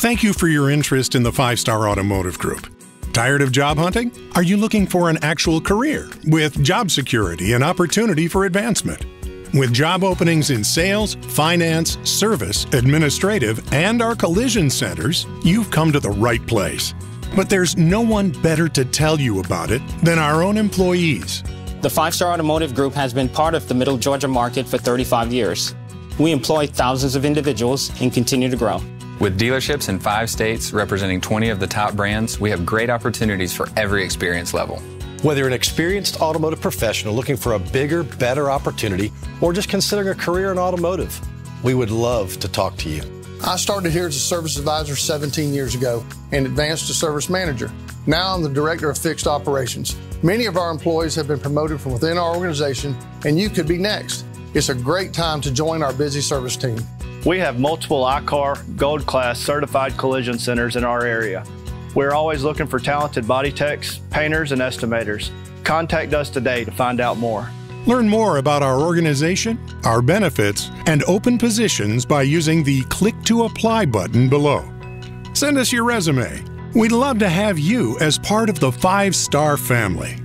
Thank you for your interest in the Five Star Automotive Group. Tired of job hunting? Are you looking for an actual career with job security and opportunity for advancement? With job openings in sales, finance, service, administrative, and our collision centers, you've come to the right place. But there's no one better to tell you about it than our own employees. The Five Star Automotive Group has been part of the Middle Georgia market for 35 years. We employ thousands of individuals and continue to grow. With dealerships in five states representing 20 of the top brands, we have great opportunities for every experience level. Whether an experienced automotive professional looking for a bigger, better opportunity, or just considering a career in automotive, we would love to talk to you. I started here as a service advisor 17 years ago and advanced to service manager. Now I'm the director of fixed operations. Many of our employees have been promoted from within our organization, and you could be next. It's a great time to join our busy service team. We have multiple I-CAR Gold Class certified collision centers in our area. We're always looking for talented body techs, painters, and estimators. Contact us today to find out more. Learn more about our organization, our benefits, and open positions by using the Click to Apply button below. Send us your resume. We'd love to have you as part of the five star family.